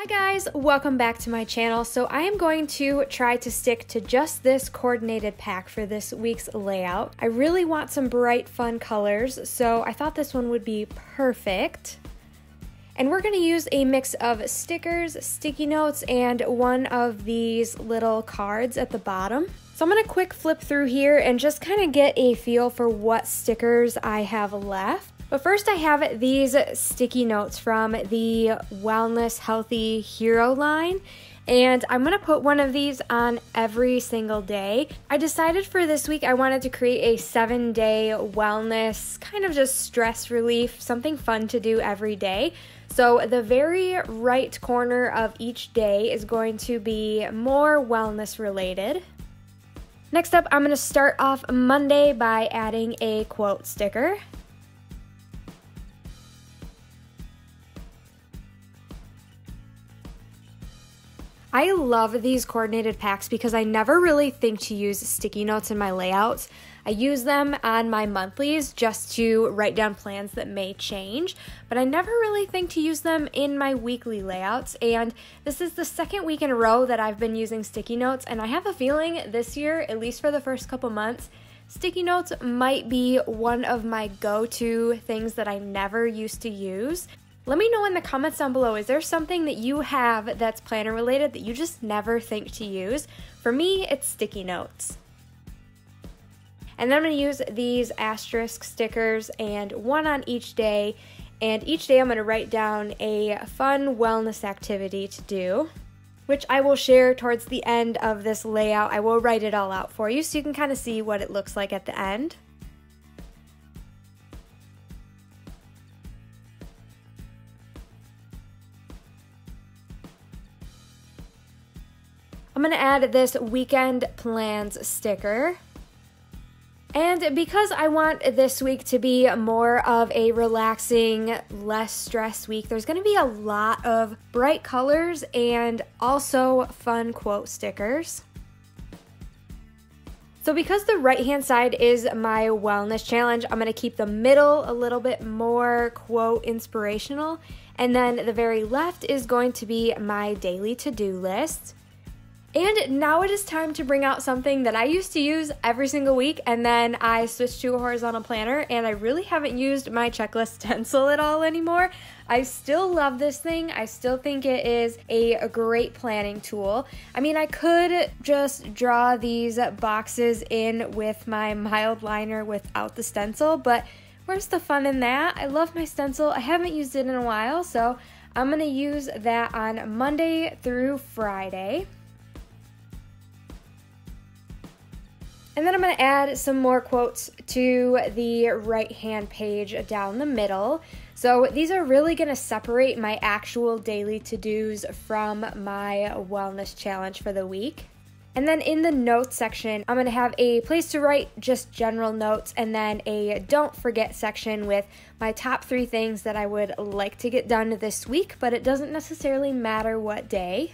Hi guys, welcome back to my channel. So I am going to try to stick to just this coordinated pack for this week's layout. I really want some bright fun colors, so I thought this one would be perfect. And we're gonna use a mix of stickers, sticky notes, and one of these little cards at the bottom. So I'm gonna quick flip through here and just kind of get a feel for what stickers I have left. But first I have these sticky notes from the Wellness Healthy Hero line and I'm gonna put one of these on every single day. I decided for this week I wanted to create a seven day wellness, kind of just stress relief, something fun to do every day. So the very right corner of each day is going to be more wellness related. Next up, I'm gonna start off Monday by adding a quote sticker. I love these coordinated packs because I never really think to use sticky notes in my layouts. I use them on my monthlies just to write down plans that may change, but I never really think to use them in my weekly layouts. And this is the second week in a row that I've been using sticky notes, and I have a feeling this year, at least for the first couple months, sticky notes might be one of my go to things that I never used to use. Let me know in the comments down below is there something that you have that's planner related that you just never think to use? For me, it's sticky notes. And then I'm going to use these asterisk stickers and one on each day. And each day I'm going to write down a fun wellness activity to do, which I will share towards the end of this layout. I will write it all out for you so you can kind of see what it looks like at the end. I'm to add this weekend plans sticker. And because I want this week to be more of a relaxing, less stress week, there's to be a lot of bright colors and also fun quote stickers. So because the right hand side is my wellness challenge, I'm to keep the middle a little bit more quote inspirational. And then the very left is going to be my daily to-do list. And now it is time to bring out something that I used to use every single week and then I switched to a horizontal planner and I really haven't used my checklist stencil at all anymore. I still love this thing. I still think it is a, great planning tool. I mean, I could just draw these boxes in with my Mildliner without the stencil, but where's the fun in that? I love my stencil. I haven't used it in a while, so I'm to use that on Monday through Friday. And then I'm going to add some more quotes to the right hand page down the middle. So these are really going to separate my actual daily to dos from my wellness challenge for the week. And then in the notes section, I'm going to have a place to write just general notes and then a don't forget section with my top three things that I would like to get done this week, but it doesn't necessarily matter what day.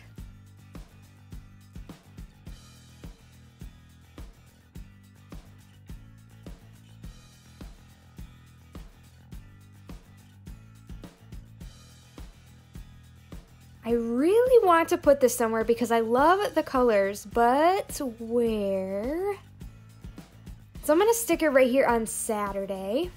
I really want to put this somewhere because I love the colors, but where? So I'm to stick it right here on Saturday.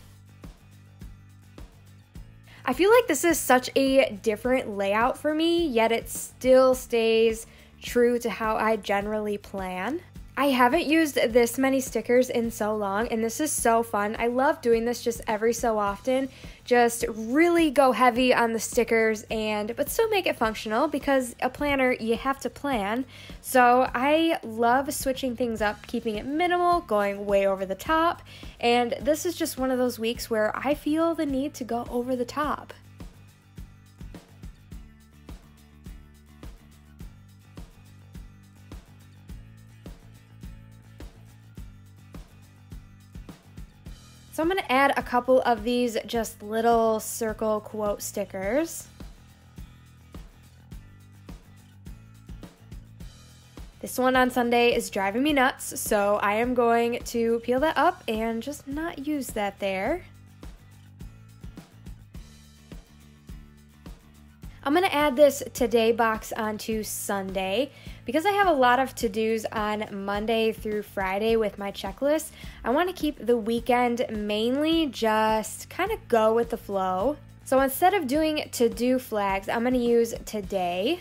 I feel like this is such a different layout for me, yet it still stays true to how I generally plan. I haven't used this many stickers in so long, and this is so fun. I love doing this just every so often. Just really go heavy on the stickers and but still make it functional because a planner you have to plan. So I love switching things up, keeping it minimal, going way over the top, and this is just one of those weeks where I feel the need to go over the top. So I'm to add a couple of these just little circle quote stickers. This one on Sunday is driving me nuts, so I am going to peel that up and just not use that there. I'm going to add this today box onto Sunday. Because I have a lot of to-dos on Monday through Friday with my checklist, I want to keep the weekend mainly just kind of go with the flow. So instead of doing to-do flags, I'm going to use today.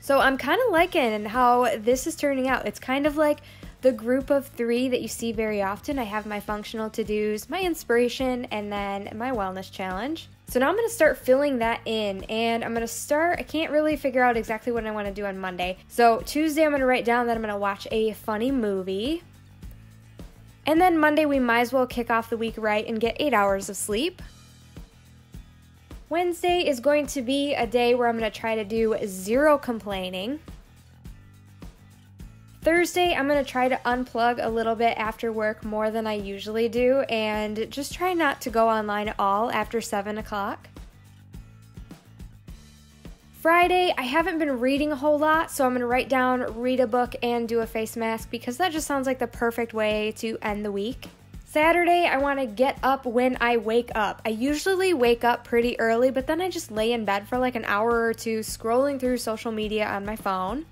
So I'm kind of liking how this is turning out. It's kind of like the group of three that you see very often. I have my functional to dos, my inspiration, and then my wellness challenge. So now I'm to start filling that in and I'm to start, I can't really figure out exactly what I want to do on Monday. So Tuesday I'm to write down that I'm to watch a funny movie. And then Monday we might as well kick off the week right and get eight hours of sleep. Wednesday is going to be a day where I'm to try to do zero complaining. Thursday, I'm going to try to unplug a little bit after work more than I usually do and just try not to go online at all after 7 o'clock. Friday, I haven't been reading a whole lot, so I'm to write down, read a book, and do a face mask because that just sounds like the perfect way to end the week. Saturday, I want to get up when I wake up. I usually wake up pretty early, but then I just lay in bed for like an hour or two scrolling through social media on my phone.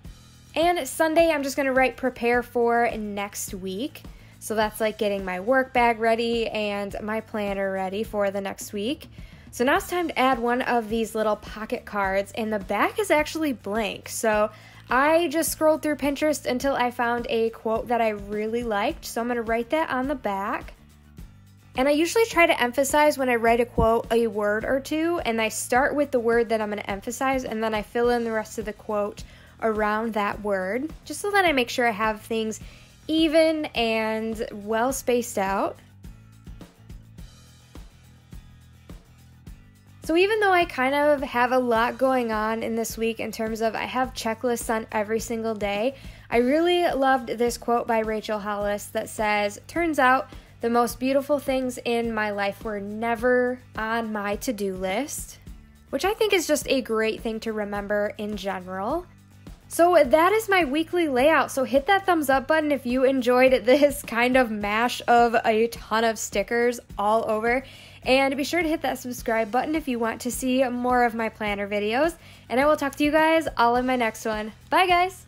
And Sunday, I'm just to write prepare for next week. So that's like getting my work bag ready and my planner ready for the next week. So now it's time to add one of these little pocket cards, and the back is actually blank. So I just scrolled through Pinterest until I found a quote that I really liked. So I'm to write that on the back. And I usually try to emphasize when I write a quote a word or two, and I start with the word that I'm going to emphasize, and then I fill in the rest of the quote around that word, just so that I make sure I have things even and well spaced out. So, even though I kind of have a lot going on in this week in terms of I have checklists on every single day, I really loved this quote by Rachel Hollis that says, Turns out the most beautiful things in my life were never on my to do list, which I think is just a great thing to remember in general. So that is my weekly layout. So hit that thumbs up button if you enjoyed this kind of mash of a ton of stickers all over. And be sure to hit that subscribe button if you want to see more of my planner videos. And I will talk to you guys all in my next one. Bye guys!